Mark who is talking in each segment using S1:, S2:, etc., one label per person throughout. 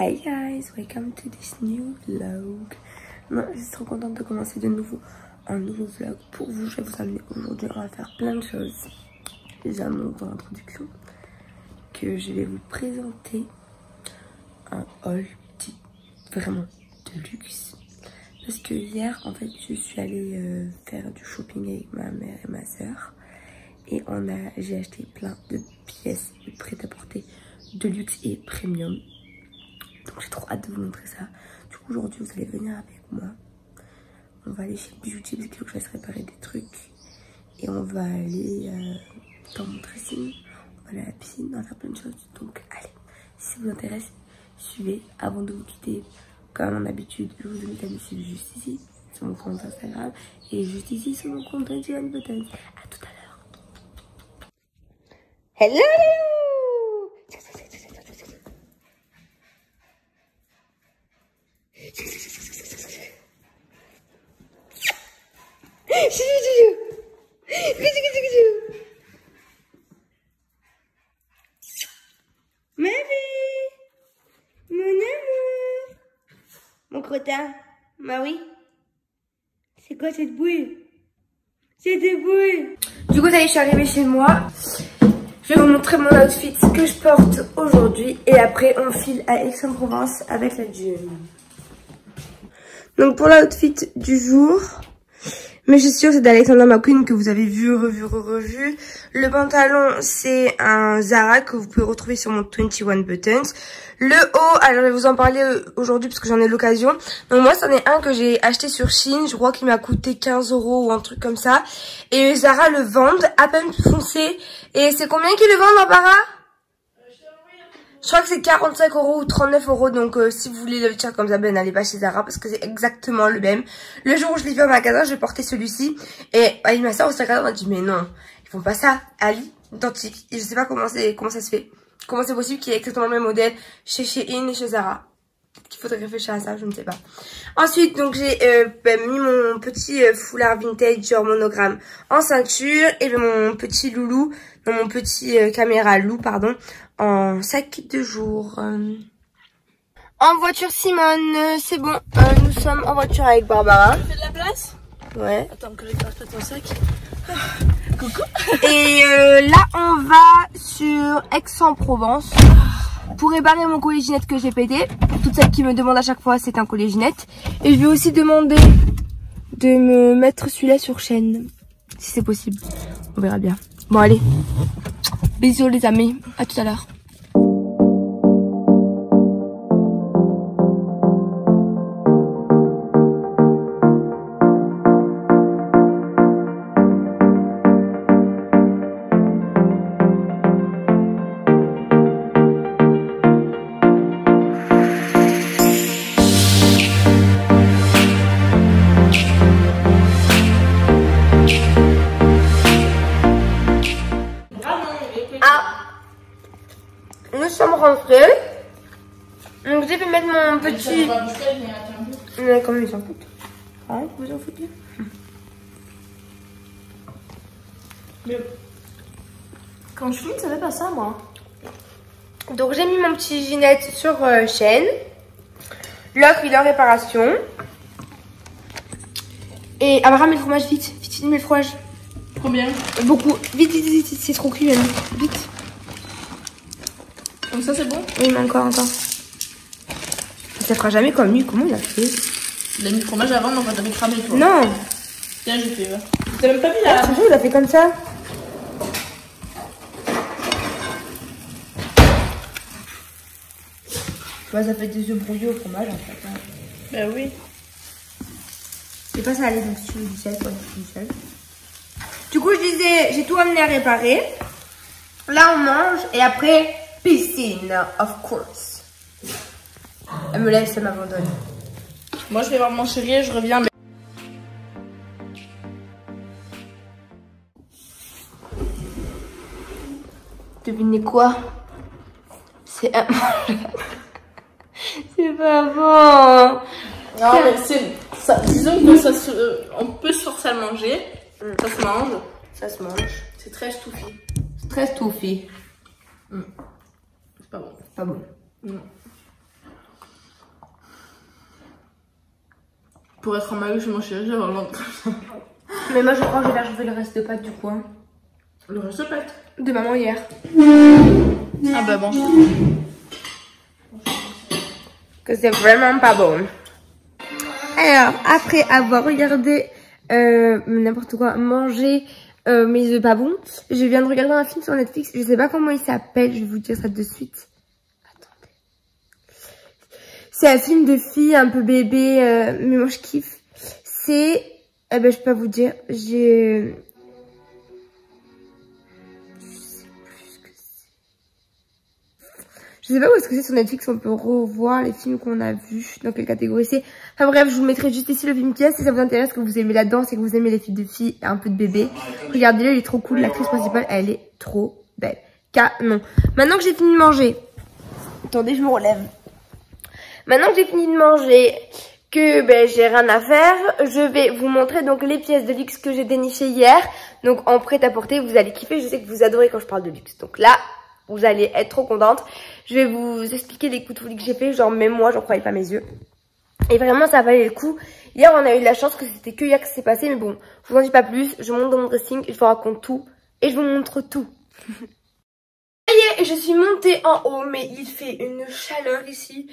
S1: Hey guys, welcome to this new vlog. Non, je suis trop contente de commencer de nouveau un nouveau vlog pour vous. Je vais vous amener aujourd'hui, on va faire plein de choses. Mon dans l'introduction, que je vais vous présenter un haul vraiment de luxe. Parce que hier, en fait, je suis allée euh, faire du shopping avec ma mère et ma soeur. Et j'ai acheté plein de pièces de prêt-à-porter de luxe et premium. Donc j'ai trop hâte de vous montrer ça. Du coup aujourd'hui vous allez venir avec moi. On va aller chez Beauty parce qu'il faut que je fasse réparer des trucs. Et on va aller euh, dans mon dressing. On va aller à la piscine, on va faire plein de choses. Donc allez, si ça vous intéresse, suivez. Avant de vous quitter, comme mon habitude, je vous invite à me suivre juste ici sur mon compte Instagram et juste ici sur mon compte Instagram Buttons. A tout à l'heure. Hello Ma vie Mon amour Mon Bah oui C'est quoi cette boule C'est des boules Du coup, ça je suis arrivée chez moi. Je vais vous montrer mon outfit que je porte aujourd'hui. Et après, on file à Aix-en-Provence avec la June. Donc pour l'outfit du jour, mais je suis sûre c'est d'Alexander McQueen que vous avez vu, revu, revu. Le pantalon, c'est un Zara que vous pouvez retrouver sur mon 21 Buttons. Le haut, alors je vais vous en parler aujourd'hui parce que j'en ai l'occasion. Donc moi, c'en est un que j'ai acheté sur Chine. Je crois qu'il m'a coûté 15 euros ou un truc comme ça. Et Zara le vendent à peine foncé. Et c'est combien qu'ils le vendent, Barbara je crois que c'est 45 euros ou 39 euros. Donc, euh, si vous voulez le tirer comme ça, ben n'allez pas chez Zara parce que c'est exactement le même. Le jour où je l'ai vu au magasin, je portais celui-ci. Et Ali, ma soeur, au magasin, m'a dit, mais non, ils font pas ça. Ali, identique. Et je sais pas comment, comment ça se fait. Comment c'est possible qu'il y ait exactement le même modèle chez Shein et chez Zara. Qu'il faudrait réfléchir à ça, je ne sais pas. Ensuite, donc j'ai euh, ben, mis mon petit euh, foulard vintage genre monogramme en ceinture et mon petit loulou, non, mon petit euh, caméra loup, pardon, en sac de jour. En voiture Simone, c'est bon. nous sommes en voiture avec Barbara.
S2: Tu fais de la place?
S1: Ouais.
S2: Attends que je ton sac. Coucou.
S1: Et là, on va sur Aix-en-Provence pour réparer mon colléginette que j'ai pété. Pour toutes celles qui me demandent à chaque fois, c'est un colléginette. Et je vais aussi demander de me mettre celui-là sur chaîne. Si c'est possible. On verra bien. Bon, allez. Bisous les amis. À tout à l'heure. J'ai pu mettre mon petit... Mais comment ils s'en foutent Ah, vous en foutez
S2: Mais quand je filme, ça fait pas ça, moi.
S1: Donc j'ai mis mon petit ginette sur euh, chaîne. L'autre il est en réparation. Et Abraham met le fromage vite. Vite, vite, mets le fromage.
S2: Combien
S1: Beaucoup. Vite, vite, vite, vite. c'est trop cuit. Vite.
S2: Comme ça, c'est bon
S1: Oui, mais encore, encore. Ça fera jamais comme lui. Comment il a fait
S2: Il a mis le fromage avant, donc t'avais cramé, toi.
S1: Non
S2: Tiens, j'ai fait. T'as même pas vu
S1: Ah,
S2: là
S1: c'est vrai, il a fait comme ça. Ouais, ça fait des œufs brouillés au fromage en fait. hein.
S2: Bah oui.
S1: C'est pas salé, donc si tu veux du sel, quoi, tu du sel. Du coup, je disais, j'ai tout amené à réparer. Là, on mange et après, piscine, of course. Elle me laisse, elle m'abandonne.
S2: Moi, je vais voir mon chéri et je reviens. Mais...
S1: Devinez quoi? C'est un... C'est pas bon
S2: Non, mais c'est. Ça, disons que ça se, euh, on peut se forcer à le manger. Ça se mange.
S1: Ça se mange.
S2: C'est très stouffé.
S1: C'est très stouffé.
S2: C'est pas bon.
S1: Pas bon.
S2: Non. Pour être en maillot chez mon chéri, j'ai vraiment comme ça.
S1: Mais moi, je crois que je vais le reste de pâtes du coup. hein.
S2: Le reste pète.
S1: De maman hier.
S2: Ah bah bon.
S1: Que c'est vraiment pas bon. Alors, après avoir regardé euh, n'importe quoi, manger euh, mes œufs pas bons, je viens de regarder un film sur Netflix. Je sais pas comment il s'appelle, je vais vous dire ça de suite. C'est un film de filles un peu bébé, euh, mais moi je kiffe. C'est, eh ben je peux pas vous dire, j'ai... Je sais pas où est-ce que c'est sur Netflix, on peut revoir les films qu'on a vus, dans quelle catégorie c'est. Enfin bref, je vous mettrai juste ici le film qui est, si ça vous intéresse, que vous aimez la danse et que vous aimez les films de filles et un peu de bébé. Regardez-le, il est trop cool, l'actrice principale, elle est trop belle. Canon. Maintenant que j'ai fini de manger, attendez, je me relève. Maintenant que j'ai fini de manger, que ben, j'ai rien à faire, je vais vous montrer donc les pièces de luxe que j'ai dénichées hier. Donc en prêt-à-porter, vous allez kiffer, je sais que vous adorez quand je parle de luxe. Donc là, vous allez être trop contente. Je vais vous expliquer les coups de folie que j'ai fait, genre même moi, j'en croyais pas mes yeux. Et vraiment, ça valait le coup. Hier, on a eu la chance que c'était que hier que c'est passé, mais bon, je vous en dis pas plus. Je monte dans mon dressing, je vous raconte tout et je vous montre tout. Est, je suis montée en haut, mais il fait une chaleur ici.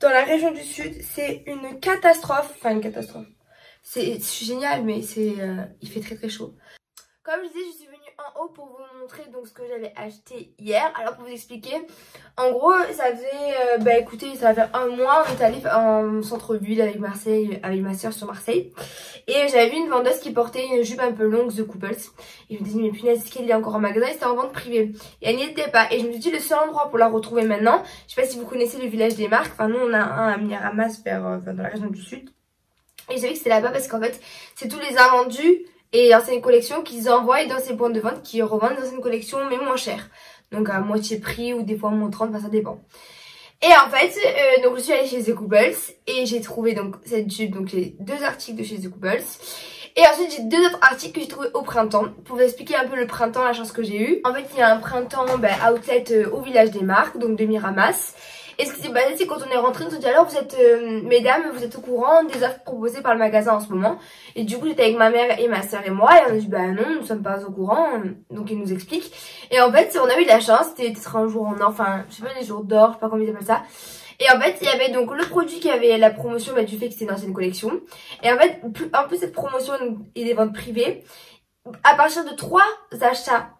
S1: Dans la région du sud, c'est une catastrophe. Enfin, une catastrophe. C'est génial, mais c'est, euh, il fait très très chaud. Comme je disais, je suis en haut pour vous montrer donc ce que j'avais acheté hier. Alors pour vous expliquer, en gros, ça faisait, euh, bah écoutez, ça va un mois, on est allé en centre-ville avec Marseille, avec ma soeur sur Marseille. Et j'avais vu une vendeuse qui portait une jupe un peu longue The Couples. Et je me disais, mais punaise, est-ce qu'elle est encore en magasin? C'était en vente privée. Et elle n'y était pas. Et je me suis dit, le seul endroit pour la retrouver maintenant, je sais pas si vous connaissez le village des marques. Enfin, nous, on a un à Miramas, vers, euh, dans la région du sud. Et j'ai vu que c'était là-bas parce qu'en fait, c'est tous les invendus et anciennes collections qu'ils envoient dans ces points de vente qui revendent dans une collection mais moins cher. Donc à moitié prix ou des fois moins 30, enfin ça dépend. Et en fait, euh, donc je suis allée chez The Couples et j'ai trouvé donc cette jupe, donc j'ai deux articles de chez The Couples. Et ensuite j'ai deux autres articles que j'ai trouvé au printemps. Pour vous expliquer un peu le printemps, la chance que j'ai eue. En fait il y a un printemps ben, outlet euh, au village des marques, donc de Miramas. Et ce qui s'est passé, c'est quand on est rentré, on s'est dit alors vous êtes, euh, mesdames, vous êtes au courant des offres proposées par le magasin en ce moment? Et du coup, j'étais avec ma mère et ma soeur et moi, et on a dit bah non, nous sommes pas au courant. Donc ils nous expliquent. Et en fait, on a eu de la chance, c'était un jour en enfin, je sais pas, les jours d'or, je sais pas comment ils appellent ça. Et en fait, il y avait donc le produit qui avait la promotion bah, du fait que c'était une ancienne collection. Et en fait, en plus cette promotion et des ventes privées, à partir de trois achats,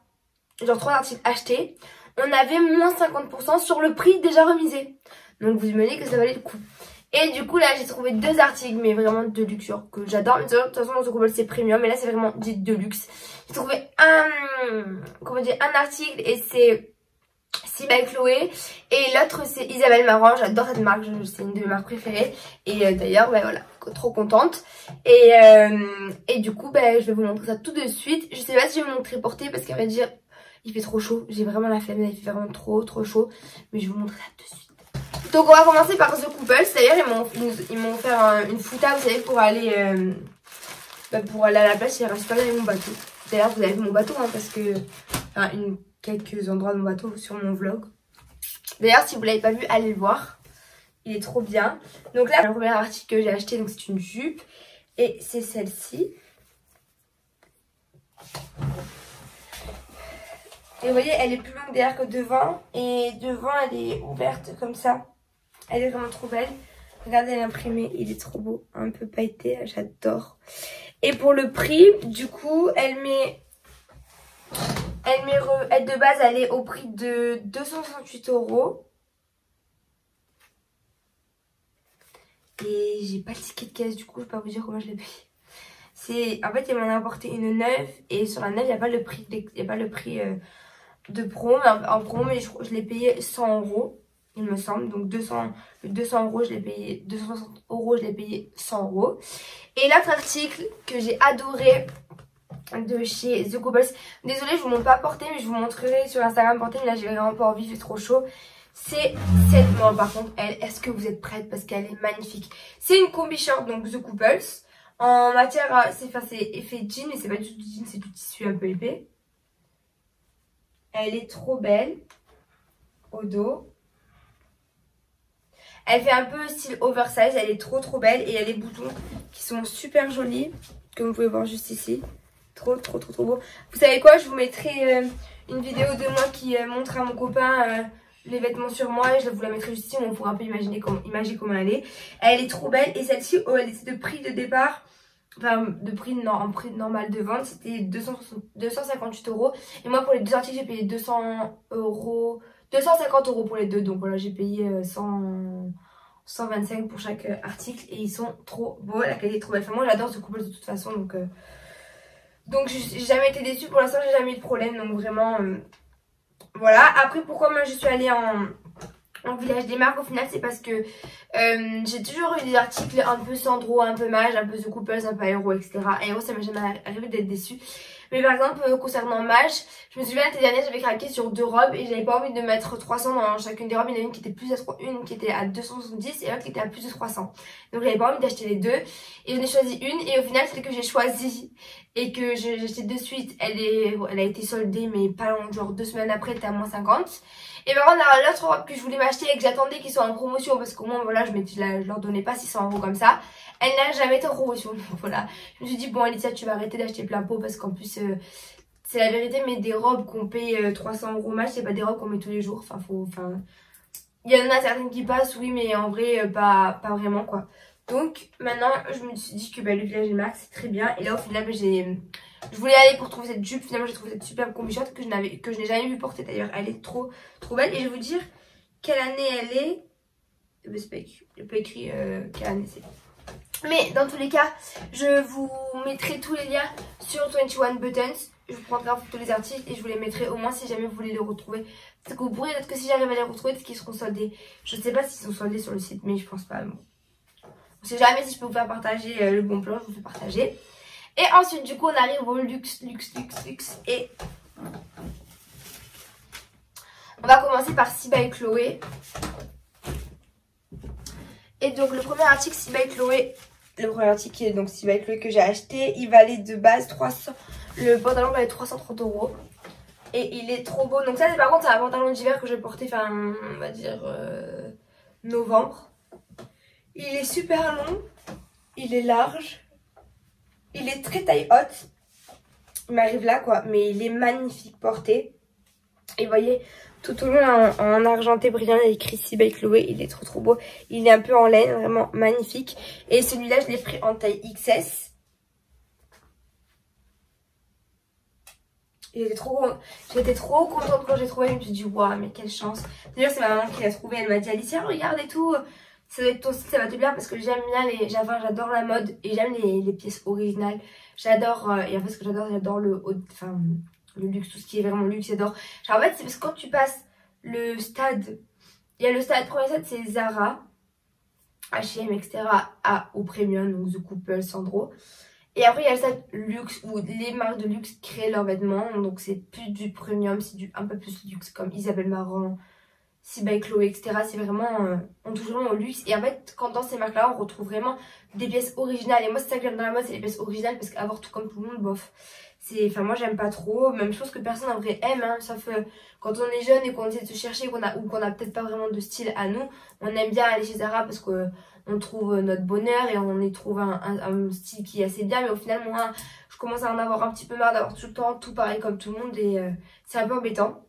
S1: genre trois articles achetés, on avait moins 50% sur le prix déjà remisé. Donc vous imaginez que ça valait le coup. Et du coup là j'ai trouvé deux articles mais vraiment de luxe que j'adore. De toute façon dans ce couple c'est premium mais là c'est vraiment dit de luxe. J'ai trouvé un comment dire un article et c'est Si by Chloé et l'autre c'est Isabelle Marant. J'adore cette marque, c'est une de mes marques préférées. Et euh, d'ailleurs bah voilà trop contente. Et, euh, du coup bah, je vais vous montrer ça tout de suite. Je sais pas si je vais vous montrer porter parce qu'à vrai dire il fait trop chaud. J'ai vraiment la flemme, il fait vraiment trop trop chaud. Mais je vous montrer ça de suite. Donc on va commencer par The Couple. D'ailleurs ils m'ont fait une fouta, vous savez, pour aller, euh, bah, pour aller à la plage. J'ai récupéré mon bateau. D'ailleurs vous avez vu mon bateau hein, parce que... Enfin, une, quelques endroits de mon bateau sur mon vlog. D'ailleurs si vous l'avez pas vu, allez le voir. Il est trop bien. Donc là, le premier article que j'ai acheté, donc c'est une jupe. Et c'est celle-ci. Et vous voyez, elle est plus longue derrière que devant. Et devant, elle est ouverte comme ça. Elle est vraiment trop belle. Regardez l'imprimé, il est trop beau. Un peu pailleté, j'adore. Et pour le prix, du coup, elle met... Elle met... Elle de base, elle est au prix de 268 euros. Et j'ai pas le ticket de caisse, du coup, je peux pas vous dire comment je l'ai payé. C'est... En fait, il m'en a apporté une neuve. Et sur la neuve, il n'y a pas le prix... Il y a pas le prix... Euh, de promo, en, promo, mais je, l'ai payé 100 euros, il me semble. Donc 200, 200 euros, je l'ai payé, 260 euros, je l'ai payé 100 euros. Et l'autre article que j'ai adoré de chez The Couples, désolée, je vous montre pas portée, mais je vous montrerai sur Instagram portée, mais là j'ai vraiment pas envie, il trop chaud. C'est cette moi par contre, elle, est-ce que vous êtes prête? Parce qu'elle est magnifique. C'est une combi short, donc The Couples. En matière, c'est effet jean, mais c'est pas du tout jean, c'est du tissu un peu épais. Elle est trop belle au dos. Elle fait un peu style oversize, elle est trop trop belle et il y a les boutons qui sont super jolis, comme vous pouvez voir juste ici. Trop trop trop trop beau. Vous savez quoi, je vous mettrai euh, une vidéo de moi qui euh, montre à mon copain euh, les vêtements sur moi je vous la mettrai juste ici, on pourra un peu imaginer comment, imaginer comment elle est. Elle est trop belle et celle-ci, oh, elle était de prix de départ enfin de prix en prix normal de vente c'était 258 euros. Et moi pour les deux articles j'ai payé 200 euros 250 euros pour les deux. Donc voilà j'ai payé 100 125 pour chaque article. Et ils sont trop beaux la qualité est trop belle. Enfin moi j'adore ce couple de toute façon. Donc euh, donc j'ai jamais été déçue. Pour l'instant j'ai jamais eu de problème. Donc vraiment euh, voilà. Après pourquoi moi je suis allée en en village des marques au final c'est parce que euh, j'ai toujours eu des articles un peu Sandro, un peu Mage, un peu The Couples, un peu Aero, etc. Aero ça m'a jamais arrivé d'être déçue. Mais par exemple euh, concernant Mage, je me souviens l'année dernière j'avais craqué sur deux robes et j'avais pas envie de mettre 300 dans chacune des robes. Il y en a une qui était plus à une qui était à 270 et l'autre qui était à plus de 300. Donc j'avais pas envie d'acheter les deux et j'en ai choisi une et au final celle que j'ai choisie et que j'ai acheté de suite, elle est, elle a été soldée mais pas long, genre deux semaines après elle était à moins 50. Et par contre, l'autre robe que je voulais m'acheter et que j'attendais qu'ils soient en promotion parce qu'au moins, voilà, je, je, leur donnais pas 600 euros comme ça. Elle n'a jamais été en promotion. Voilà, je me suis dit, bon, Alicia, tu vas arrêter d'acheter plein pot parce qu'en plus, euh, c'est la vérité, mais des robes qu'on paye 300 euh, euros match, c'est pas des robes qu'on met tous les jours. Enfin, faut, enfin, il y en a certaines qui passent, oui, mais en vrai, euh, pas, pas vraiment, quoi. Donc, maintenant, je me suis dit que bah, le village des marques, c'est très bien. Et là, au final, j'ai je voulais aller pour trouver cette jupe. Finalement, j'ai trouvé cette superbe combi-short que je n'avais n'ai jamais vu porter d'ailleurs. Elle est trop trop belle. Et je vais vous dire quelle année elle est. Il n'y a pas écrit euh, quelle année c'est. Mais dans tous les cas, je vous mettrai tous les liens sur 21 Buttons. Je vous prendrai en photo les articles et je vous les mettrai au moins si jamais vous voulez les retrouver. Parce que vous pourrez peut-être que si j'arrive à les retrouver, peut-être qu'ils seront soldés. Je ne sais pas s'ils sont soldés sur le site, mais je pense pas. Je sais jamais si je peux vous faire partager euh, le bon plan, je vous fais partager. Et ensuite, du coup, on arrive au luxe, luxe, luxe, luxe. Et on va commencer par Si by Chloé. Et donc, le premier article Si by Chloé, le premier article qui est donc Si by Chloé que j'ai acheté, il valait de base 300. Le pantalon valait 330 euros. Et il est trop beau. Donc ça, par contre, c'est un pantalon d'hiver que je vais porter, enfin, on va dire euh, novembre. Il est super long. Il est large. Il est très taille haute. Il m'arrive là, quoi. Mais il est magnifique porté. Et vous voyez, tout au long en, argenté brillant, il a écrit Si by Chloé. Il est trop trop beau. Il est un peu en laine, vraiment magnifique. Et celui-là, je l'ai pris en taille XS. J'étais trop, j'étais trop contente quand j'ai trouvé. Je me suis dit, waouh, mais quelle chance. D'ailleurs, c'est ma maman qui l'a trouvé. Elle m'a dit, Alicia, regarde et tout ça va être ton style, ça va te bien parce que j'aime bien les. j'adore la mode et j'aime les, pièces originales. J'adore. Euh, et en fait, ce que j'adore, j'adore le, enfin, le luxe, tout ce qui est vraiment luxe, j'adore. en fait, c'est parce que quand tu passes le stade. Il y a le stade, premier stade, c'est Zara, HM, etc. À, au premium, donc The Couple, Sandro. Et après, il y a le stade luxe où les marques de luxe créent leurs vêtements. Donc, c'est plus du premium, c'est un peu plus luxe comme Isabelle Marant, Chloé, etc. C'est vraiment, euh, on touche vraiment au luxe. Et en fait, quand dans ces marques-là, on retrouve vraiment des pièces originales. Et moi, c'est ça que j'aime dans la mode, c'est les pièces originales parce qu'avoir tout comme tout le monde, bof. C'est, enfin, moi, j'aime pas trop. Même chose que personne en vrai aime, hein, sauf euh, quand on est jeune et qu'on essaie de se chercher qu'on a, ou qu'on a peut-être pas vraiment de style à nous. On aime bien aller chez Zara parce que on trouve notre bonheur et on y trouve un, un, style qui est assez bien. Mais au final, moi, je commence à en avoir un petit peu marre d'avoir tout le temps tout pareil comme tout le monde et euh, c'est un peu embêtant.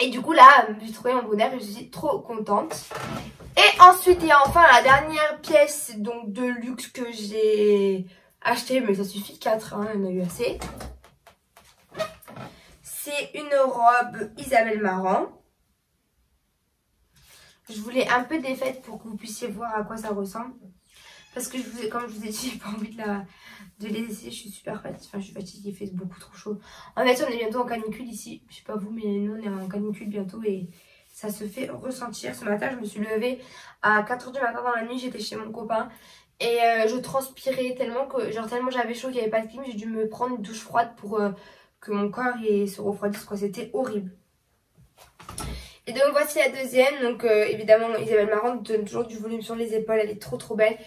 S1: Et du coup là, j'ai trouvé mon bonheur et je suis trop contente. Et ensuite, a enfin la dernière pièce donc de luxe que j'ai acheté, mais ça suffit, 4, hein, on a eu assez. C'est une robe Isabelle Marant. Je voulais un peu défaite pour que vous puissiez voir à quoi ça ressemble. Parce que je vous ai, comme je vous ai dit, j'ai pas envie de la, de les essayer. Je suis super fatiguée. Enfin, je suis fatiguée, il fait beaucoup trop chaud. En fait, on est bientôt en canicule ici. Je sais pas vous, mais nous, on est en canicule bientôt et ça se fait ressentir. Ce matin, je me suis levée à 4h du matin dans la nuit. J'étais chez mon copain et euh, je transpirais tellement que, genre, tellement j'avais chaud qu'il n'y avait pas de clim. J'ai dû me prendre une douche froide pour euh, que mon corps se refroidisse. Quoi, c'était horrible. Et donc voici la deuxième, donc euh, évidemment Isabelle Marant donne toujours du volume sur les épaules, elle est trop trop belle.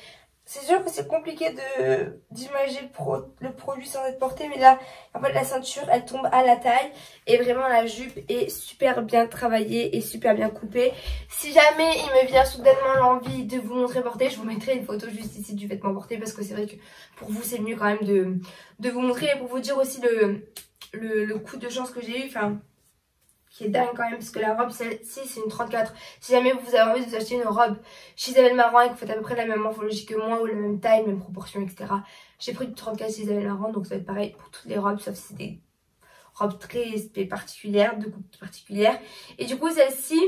S1: C'est sûr que c'est compliqué de d'imager le, pro, le produit sans être porté, mais là, en fait, la ceinture, elle tombe à la taille et vraiment la jupe est super bien travaillée et super bien coupée. Si jamais il me vient soudainement l'envie de vous montrer porté, je vous mettrai une photo juste ici du vêtement porté parce que c'est vrai que pour vous, c'est mieux quand même de, de vous montrer et pour vous dire aussi le, le, le coup de chance que j'ai eu. Enfin, qui est dingue quand même parce que la robe celle-ci c'est une 34 si jamais vous avez envie de vous acheter une robe chez Isabelle Marant et que vous faites à peu près la même morphologie que moi ou la même taille, même proportion etc j'ai pris du 34 chez Isabelle Marant donc ça va être pareil pour toutes les robes sauf si c'est des robes très particulières de coupe particulières et du coup celle-ci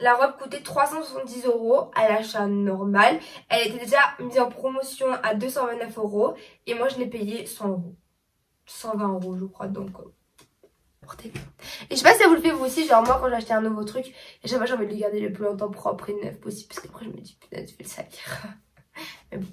S1: la robe coûtait 370 euros à l'achat normal. Elle était déjà mise en promotion à 229 euros. Et moi, je l'ai payé 100 euros. 120 euros, je crois. Donc, et je sais pas si ça vous le fait vous aussi, genre moi quand j'ai acheté un nouveau truc, et chaque fois j'ai envie de le garder le plus longtemps propre et neuf possible, parce qu'après je me dis putain je vais le salir. mais bon.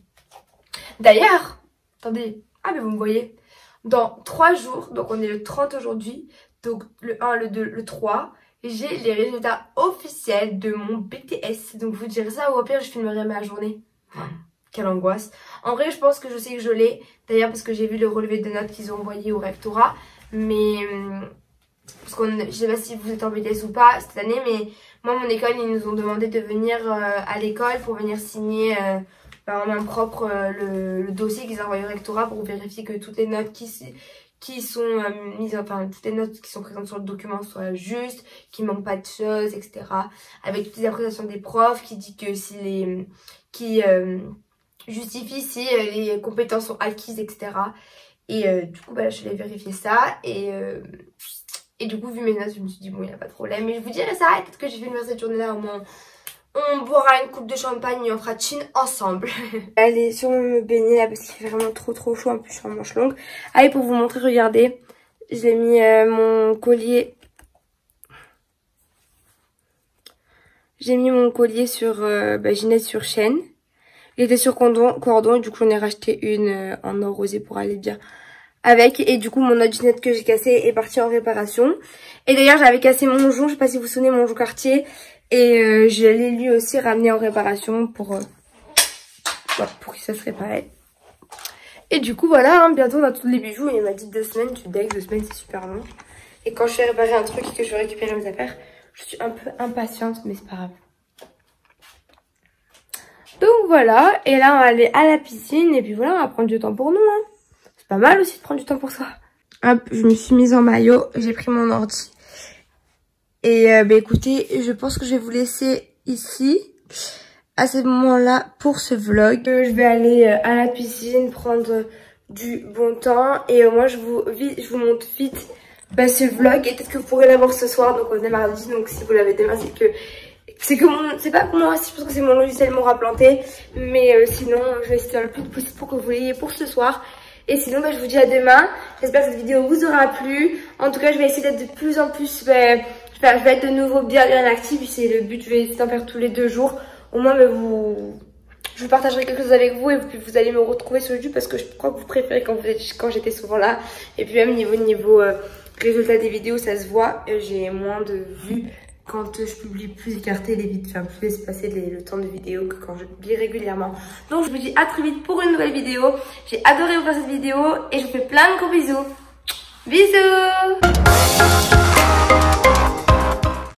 S1: D'ailleurs, attendez, ah mais vous me voyez, dans 3 jours, donc on est le 30 aujourd'hui, donc le 1, le 2, le 3, j'ai les résultats officiels de mon BTS. Donc vous direz ça ou au pire je filmerai ma journée. Quelle angoisse. En vrai je pense que je sais que je l'ai. D'ailleurs parce que j'ai vu le relevé de notes qu'ils ont envoyé au rectorat. Mais euh, parce qu'on, je sais pas si vous êtes en BTS ou pas cette année, mais moi mon école ils nous ont demandé de venir euh, à l'école pour venir signer euh, en main propre le, dossier qu'ils envoyé au rectorat pour vérifier que toutes les notes qui qui sont mises, enfin toutes les notes qui sont présentes sur le document soient justes, qu'il manque pas de choses, etc. Avec toutes les appréciations des profs qui dit que si les qui justifie si les compétences sont acquises, etc. Et euh, du coup, bah, je vais vérifier ça. Et, euh, et du coup, vu mes notes, je me suis dit, bon, il n'y a pas de problème. Mais je vous dirai ça. peut-être que j'ai fait cette journée-là, au moins, on boira une coupe de champagne et on fera chin ensemble. Allez, sûrement me baigner là parce qu'il fait vraiment trop trop chaud. En plus, je suis manche longue. Allez, pour vous montrer, regardez. J'ai mis euh, mon collier. J'ai mis mon collier sur bah, Ginette sur chaîne. Il était sur cordon, cordon et du coup, j'en ai racheté une en or rosé pour aller bien avec et du coup mon autre ginette que j'ai cassé est parti en réparation. Et d'ailleurs j'avais cassé mon jour, je sais pas si vous vous souvenez mon jour quartier et euh, je l'ai lui aussi ramené en réparation pour euh, pour que ça se répare et du coup voilà hein, bientôt on a tous les bijoux il m'a dit deux semaines tu deck deux semaines c'est super long. Et quand je fais réparer un truc et que je vais récupérer mes affaires je suis un peu impatiente mais c'est pas grave. Donc voilà et là on va aller à la piscine et puis voilà on va prendre du temps pour nous hein pas mal aussi de prendre du temps pour ça. Hop, je me suis mise en maillot, j'ai pris mon ordi. Et euh, bah, écoutez, je pense que je vais vous laisser ici à ce moment-là pour ce vlog. Euh, je vais aller euh, à la piscine prendre du bon temps et moi je vous, je vous montre vite bah, ce vlog et peut-être que vous pourrez l'avoir ce soir donc on est mardi donc si vous l'avez demain c'est que c'est que mon c'est pas pour moi je pense que c'est mon logiciel m'aura planté mais sinon je vais essayer le plus possible pour que vous l'ayez pour ce soir et sinon, bah, je vous dis à demain. J'espère que cette vidéo vous aura plu. En tout cas, je vais essayer d'être de plus en plus... Bah, je vais être de nouveau bien, bien active. C'est le but, je vais essayer d'en faire tous les deux jours. Au moins, bah, vous... Je partagerai quelque chose avec vous et puis vous allez me retrouver sur YouTube parce que je crois que vous préférez quand, quand j'étais souvent là. Et puis même niveau niveau euh, résultat des vidéos, ça se voit. J'ai moins de vues quand je publie plus écarté les vidéos, enfin plus espacé le temps de vidéo que quand je publie régulièrement. Donc je vous dis à très vite pour une nouvelle vidéo. J'ai adoré vous faire cette vidéo et je vous fais plein de gros bisous. Bisous